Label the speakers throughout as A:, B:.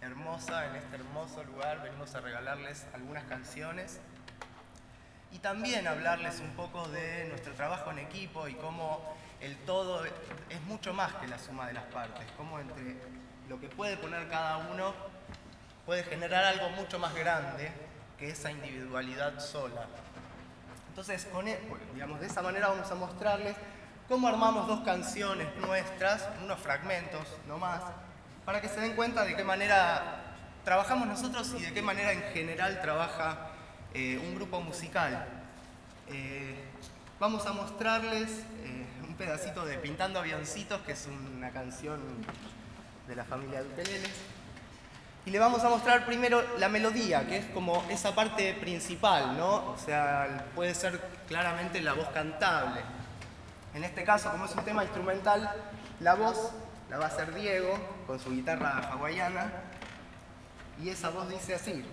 A: hermosa, en este hermoso lugar, venimos a regalarles algunas canciones y también hablarles un poco de nuestro trabajo en equipo y cómo el todo es mucho más que la suma de las partes, cómo entre lo que puede poner cada uno puede generar algo mucho más grande que esa individualidad sola. Entonces, con e- digamos, de esa manera vamos a mostrarles cómo armamos dos canciones nuestras, unos fragmentos nomás, para que se den cuenta de qué manera trabajamos nosotros y de qué manera en general trabaja eh, un grupo musical. Eh, vamos a mostrarles eh, un pedacito de Pintando Avioncitos, que es una canción de la familia Duqueleles. Y le vamos a mostrar primero la melodía, que es como esa parte principal, ¿no? O sea, puede ser claramente la voz cantable. En este caso, como es un tema instrumental, la voz la va a hacer Diego con su guitarra hawaiana. Y esa voz dice así.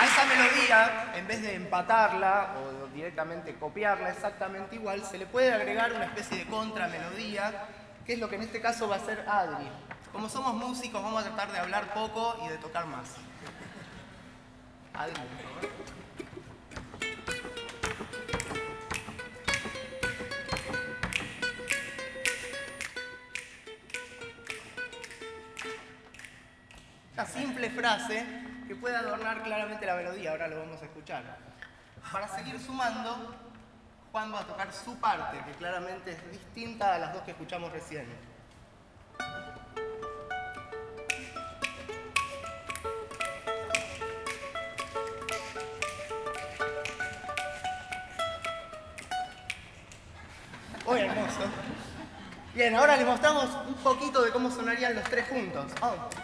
A: A esa melodía, en vez de empatarla o directamente copiarla exactamente igual, se le puede agregar una especie de contramelodía, que es lo que en este caso va a ser Adri. Como somos músicos, vamos a tratar de hablar poco y de tocar más. Adri, por simple frase que puede adornar claramente la melodía, ahora lo vamos a escuchar. Para seguir sumando, Juan va a tocar su parte, que claramente es distinta a las dos que escuchamos recién. Muy hermoso. Bien, ahora les mostramos un poquito de cómo sonarían los tres juntos. Un,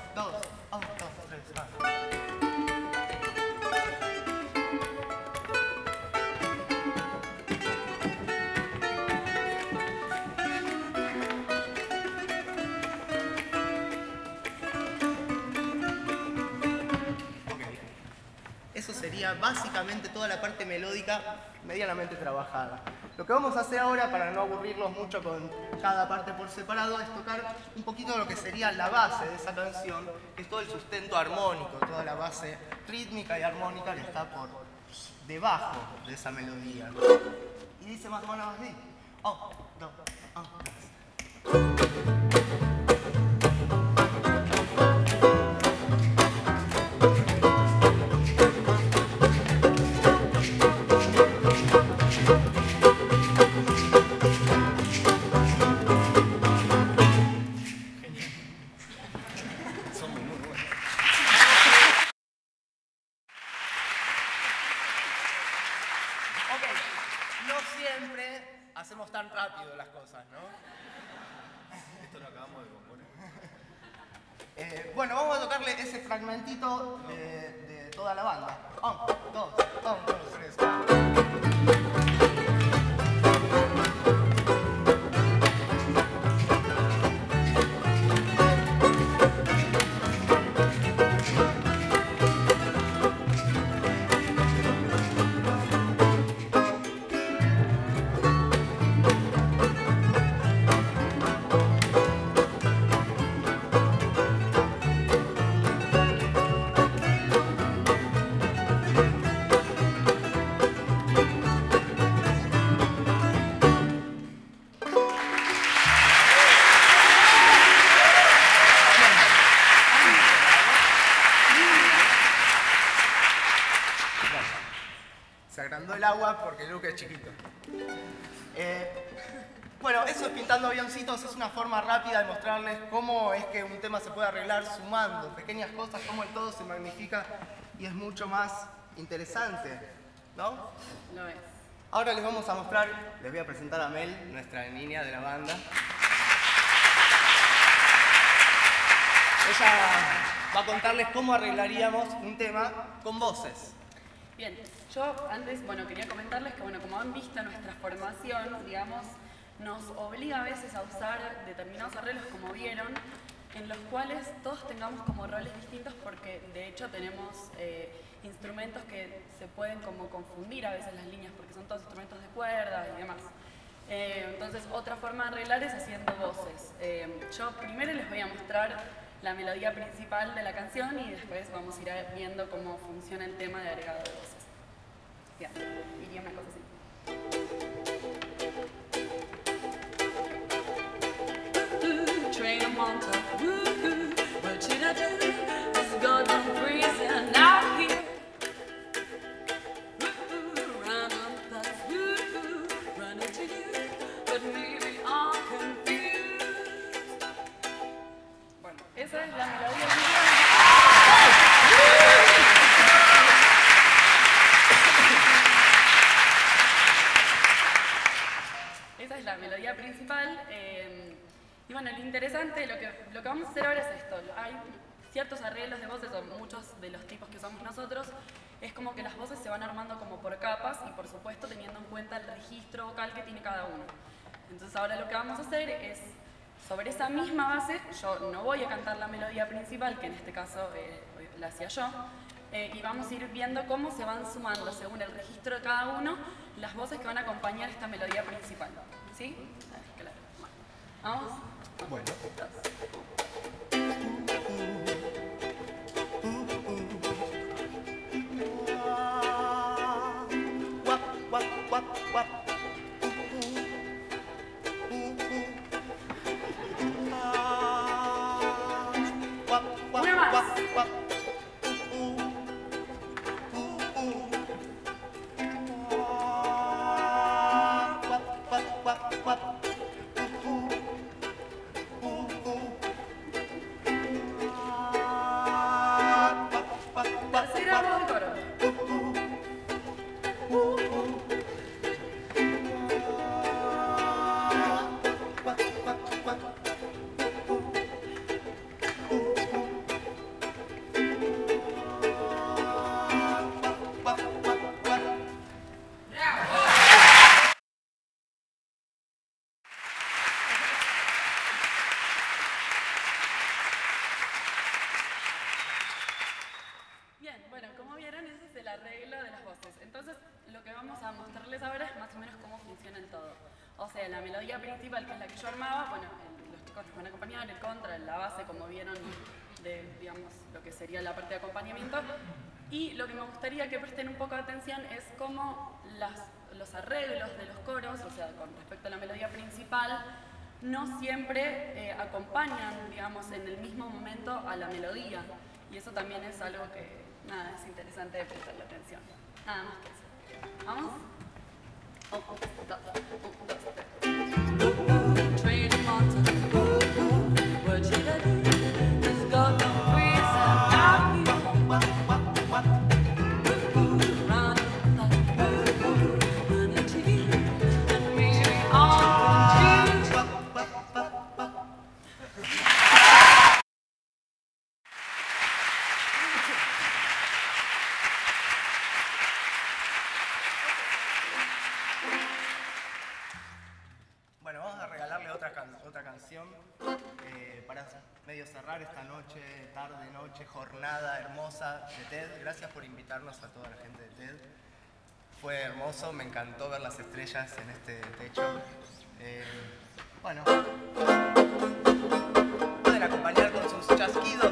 A: parte melódica medianamente trabajada. Lo que vamos a hacer ahora, para no aburrirlos mucho con cada parte por separado, es tocar un poquito de lo que sería la base de esa canción, que es todo el sustento armónico, toda la base rítmica y armónica que está por debajo de esa melodía. Y dice más o menos así. Un, dos, Eh, bueno, vamos a tocarle ese fragmentito de, toda la banda. Dos, dos, tres. Porque Luke es chiquito. Eh, Bueno, eso es pintando avioncitos, es una forma rápida de mostrarles cómo es que un tema se puede arreglar sumando pequeñas cosas, cómo el todo se magnifica y es mucho más interesante, ¿no?
B: Lo es.
A: Ahora les vamos a mostrar, les voy a presentar a Mel, nuestra niña de la banda. Ella va a contarles cómo arreglaríamos un tema con voces.
B: Bien, yo antes, bueno, quería comentarles que, bueno, como han visto, nuestra formación, digamos, nos obliga a veces a usar determinados arreglos, como vieron, en los cuales todos tengamos como roles distintos porque, de hecho, tenemos eh, instrumentos que se pueden como confundir a veces las líneas porque son todos instrumentos de cuerda y demás. Eh, entonces, otra forma de arreglar es haciendo voces. Eh, yo primero les voy a mostrar la melodía principal de la canción y después vamos a ir viendo cómo funciona el tema de agregado de voces. Bien, iría una cosa así. Train que en este caso eh, la hacía yo, eh, y vamos a ir viendo cómo se van sumando según el registro de cada uno las voces que van a acompañar esta melodía principal. ¿Sí? Claro. Bueno, Vamos.
A: Bueno. Guap,
B: sería la parte de acompañamiento. Y lo que me gustaría que presten un poco de atención es cómo las- los arreglos de los coros, o sea, con respecto a la melodía principal, no siempre eh, acompañan, digamos, en el mismo momento a la melodía. Y eso también es algo que, nada, es interesante de prestarle atención. Nada más que eso. ¿Vamos? Un, dos, tres.
A: Eh, para medio cerrar esta noche, tarde, noche, jornada hermosa de TED. Gracias por invitarnos a toda la gente de TED. Fue hermoso, me encantó ver las estrellas en este techo. Eh, bueno, pueden acompañar con sus chasquidos.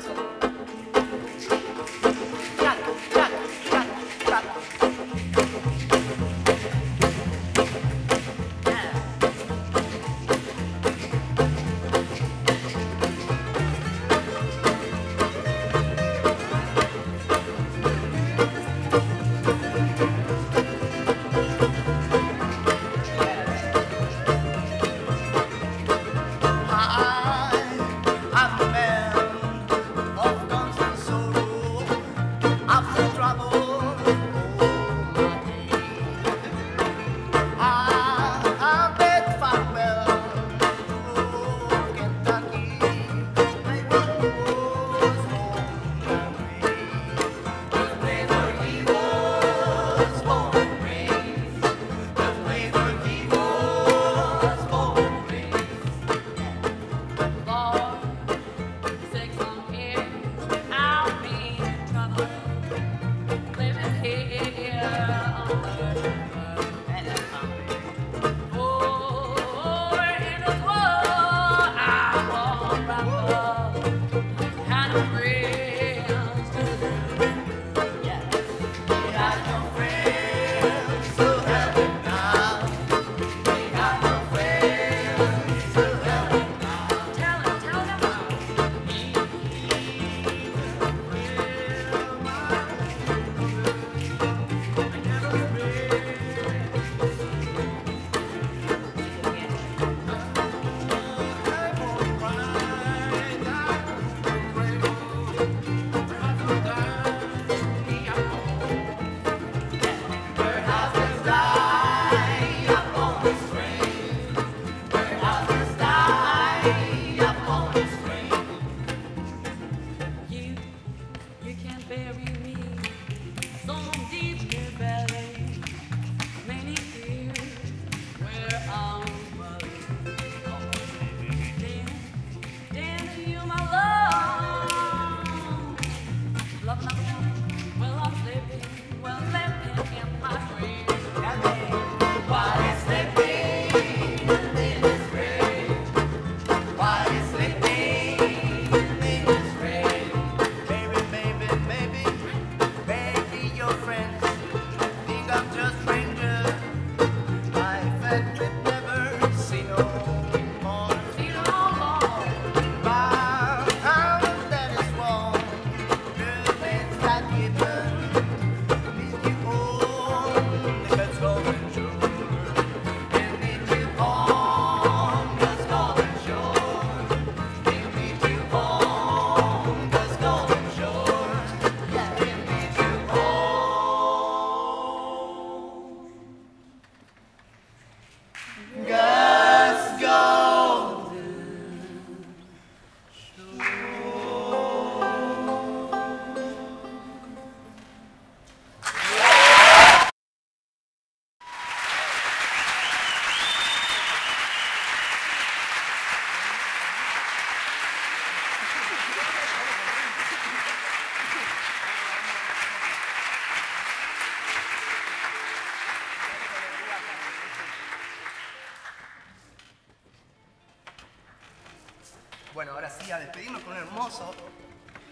B: Hermoso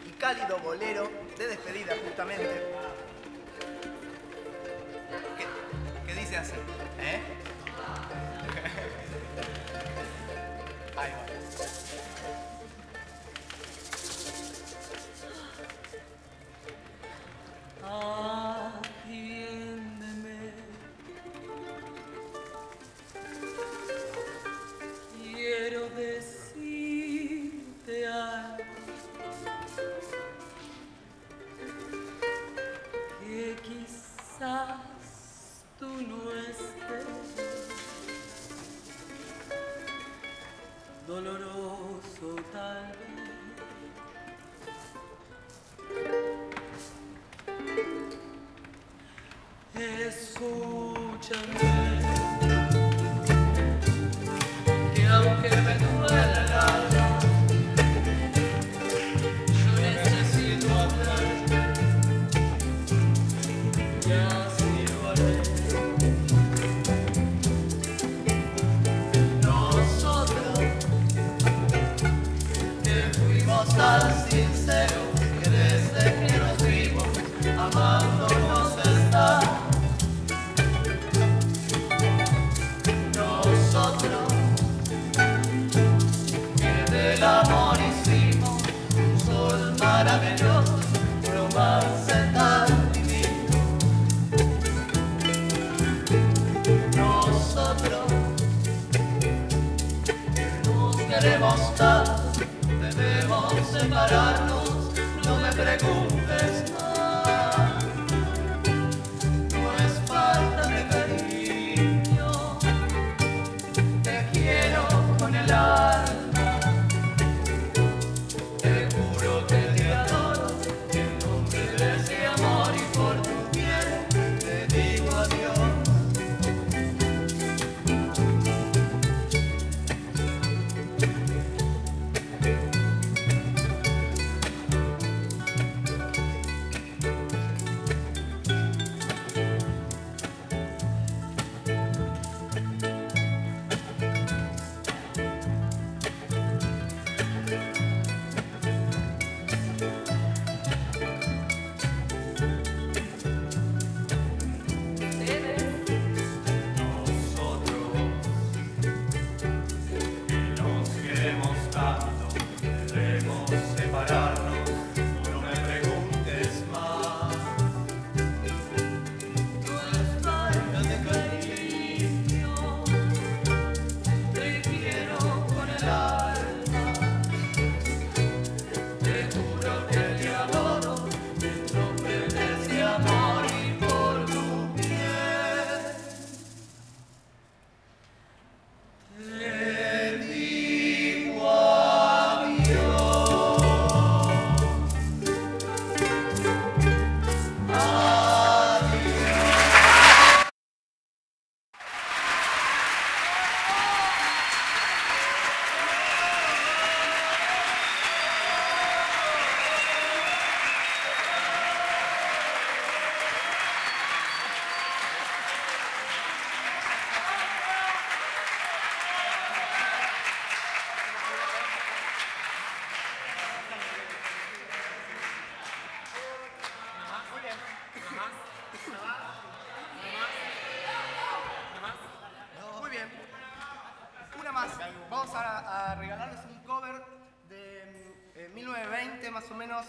B: y cálido bolero de despedida justamente.
A: show. No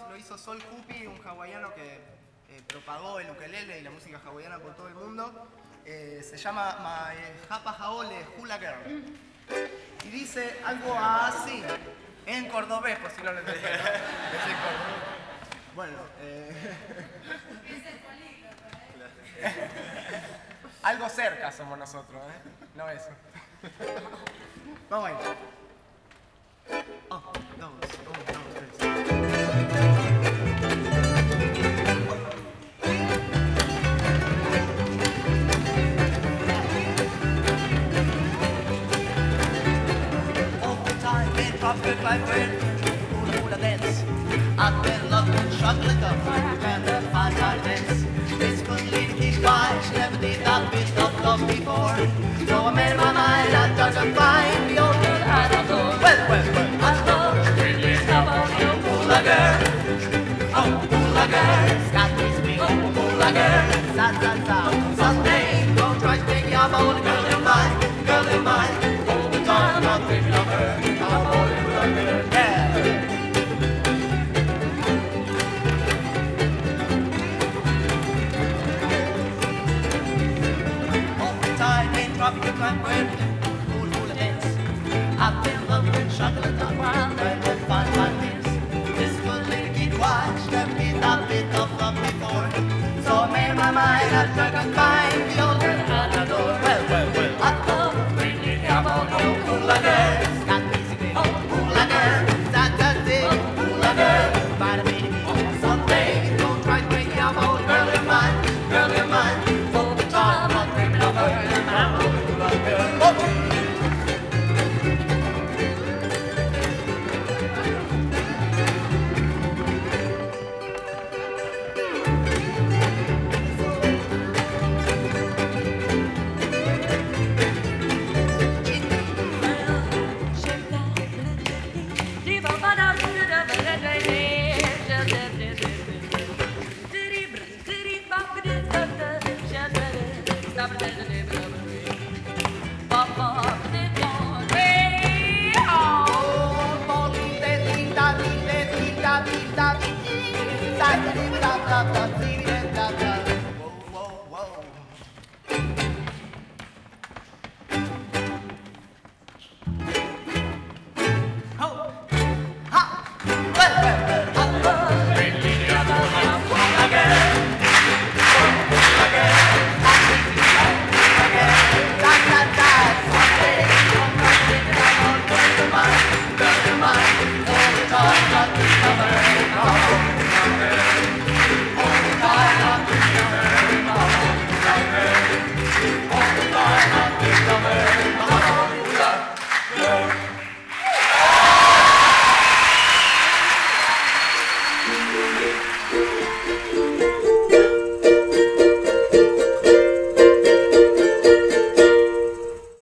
A: Lo
B: hizo Sol Kupi, un hawaiano que eh, propagó el ukelele y la música hawaiana por todo el mundo. Eh, se llama Mahapa Haole Hula Girl. Y dice algo así. En cordobés, por si no lo entendieron. Es en cordobés. Bueno, eh... Algo cerca somos nosotros, ¿eh? No eso. Vamos ahí. Un, dos,
C: Ooh, dance. I've been loving chocolate cup, and the dance. She never did that bit of love before. So I made my mind, I find the old girl I. Well, well, well, I girl.
A: Oh, Ooh, girl. Got me speak, Ooh, girl. Sa, sa, sa. Someday, don't try to take your own girl.